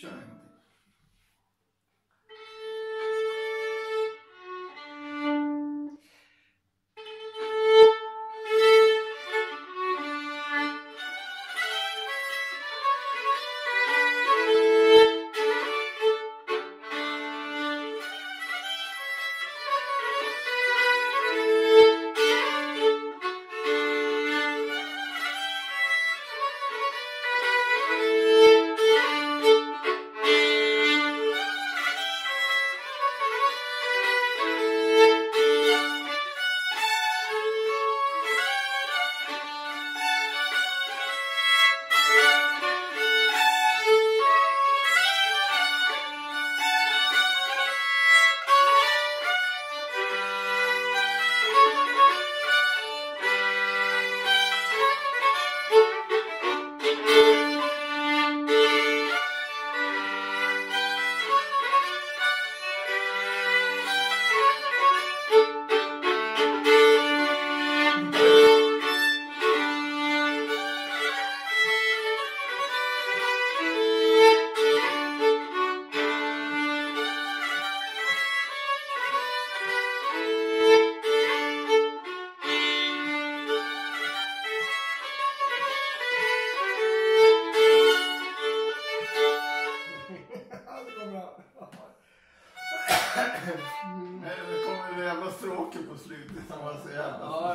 Kör en gång Nu kommer det jävla stråken på slutet. Han var så jävla Ja,